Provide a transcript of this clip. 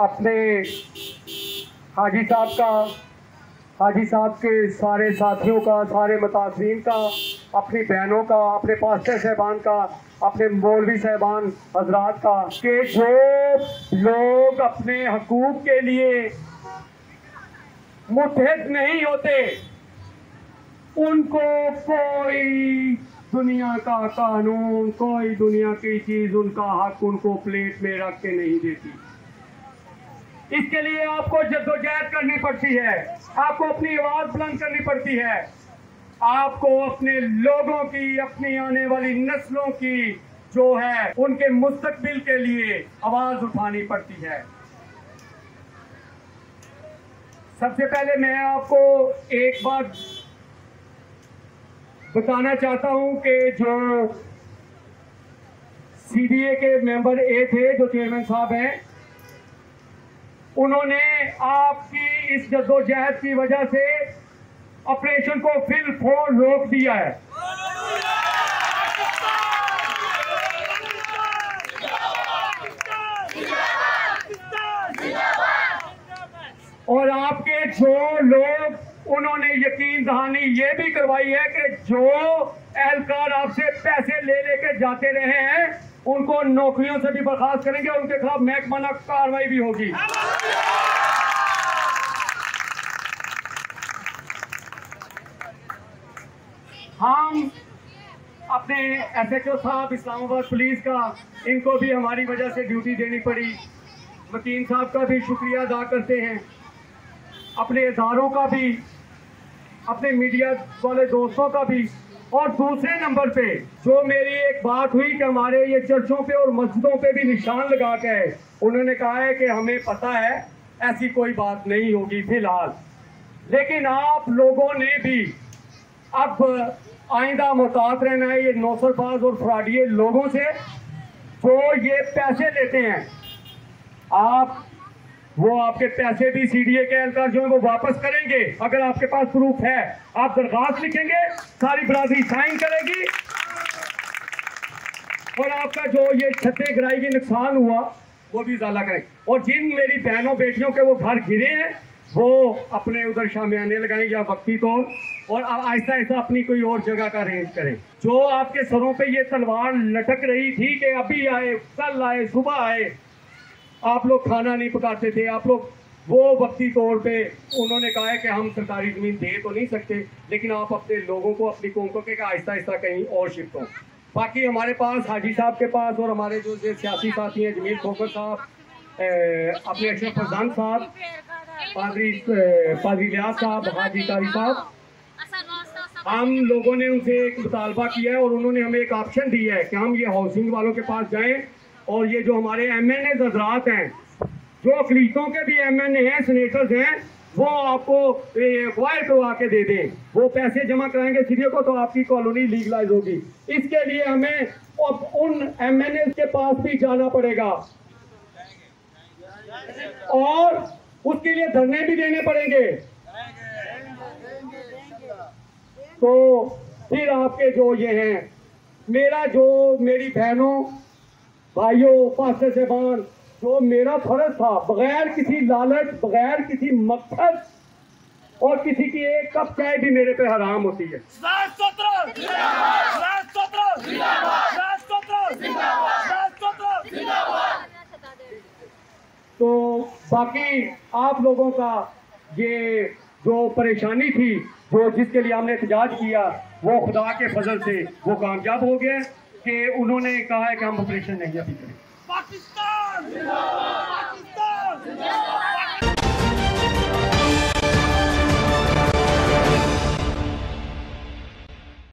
अपने हाजी साहब का, हाजी साहब के सारे साथियों का, सारे मुतासरीन का, अपनी बहनों का, अपने पास्टर साहबान का, अपने मौलवी साहबान, हजरात का, कि जो लोग अपने हकूक के लिए मुतहद नहीं होते, उनको कोई दुनिया का कानून, कोई दुनिया की चीज़ उनका हक उनको प्लेट में रख के नहीं देती। इसके लिए आपको जद्दोजहद करनी पड़ती है। आपको अपनी आवाज़ बुलंद करनी पड़ती है। आपको अपने लोगों की, अपनी आने वाली नस्लों की जो है, उनके मुस्तकबिल के लिए आवाज़ उठानी पड़ती है। सबसे पहले मैं आपको एक बात बताना चाहता हूँ कि जो सीडीए के मेंबर ए थे, जो चेयरमैन साहब हैं उन्होंने आपकी इस जद्दोजहद की वजह से ऑपरेशन को फोर रोक दिया है। और आपके जो लोग, उन्होंने यकीन दहानी ये भी करवाई है कि जो एहलकार आपसे पैसे ले लेके जाते रहे हैं उनको नौकरियों से भी बर्खास्त करेंगे और उनके खिलाफ महकमाना कार्रवाई भी होगी। हम अपने एसएचओ साहब, इस्लामाबाद पुलिस का, इनको भी हमारी वजह से ड्यूटी देनी पड़ी। मकीन साहब का भी शुक्रिया अदा करते हैं। अपने इदारों का भी, अपने मीडिया वाले दोस्तों का भी और दूसरे नंबर पे जो मेरी एक बात हुई कि हमारे ये चर्चों पे और मस्जिदों पे भी निशान लगा के उन्होंने कहा है कि हमें पता है, ऐसी कोई बात नहीं होगी फ़िलहाल। लेकिन आप लोगों ने भी अब आइंदा मुहतात रहना है, ये नौसरबाज और फ्रॉडिये लोगों से जो ये पैसे लेते हैं, आप वो आपके पैसे भी सीडीए के एहलकार जो है वो वापस करेंगे, अगर आपके पास प्रूफ है। आप दरखास्त लिखेंगे, सारी बरादरी साइन करेगी। और आपका जो ये छत्ते गिराई के नुकसान हुआ, वो भी इजाला करें और जिन मेरी बहनों, बेटियों के वो घर गिरे हैं, वो अपने उधर शामियाने लगाएँ या वक्ती तौर और आहिस्ता आहिस्ता अपनी कोई और जगह का अरेंज करें। जो आपके सरों पे ये तलवार लटक रही थी कि अभी आए, कल आए, सुबह आए आप लोग खाना नहीं पकाते थे, आप लोग वो वक्ती तौर पे उन्होंने कहा है कि हम सरकारी ज़मीन दे तो नहीं सकते, लेकिन आप अपने लोगों को, अपनी कौम को के आहिस्ता आहिस्ता कहीं और शिफ्ट हो। बाकी हमारे पास हाजी साहब के पास और हमारे जो सियासी साथी हैं, जमील खोकर साहब अपने अशरफ फरजान साहब, पादरी पादरी लियाज साहब, हाजी कारी साहब, हम लोगों ने उनसे एक मुतालबा किया है और उन्होंने हमें एक ऑप्शन दिया है कि हम ये हाउसिंग वालों के पास जाएँ और ये जो हमारे एम एन हजरात हैं, जो अकलीतों के भी एम एन ए हैं हैं, वो आपको वायर करवा के दे दें। वो पैसे जमा कराएँगे, सीधे को तो आपकी कॉलोनी लीगलाइज होगी। इसके लिए हमें अब उन एम एन ए के पास भी जाना पड़ेगा। और उसके लिए धरने भी देने पड़ेंगे। तो फिर आपके जो ये हैं, मेरा जो मेरी बहनों भाइयों फास्टर सेबान जो मेरा फ़र्ज़ था बगैर किसी लालच बगैर किसी मकसद और किसी की एक कप चाय भी मेरे पे हराम होती है। तो बाकी आप लोगों का ये जो परेशानी थी जो जिसके लिए हमने एहतजाज किया वो खुदा के फजल से वो कामयाब हो गए कि उन्होंने कहा है कि हम ऑपरेशन नहीं अभी करें पाकिस्तान!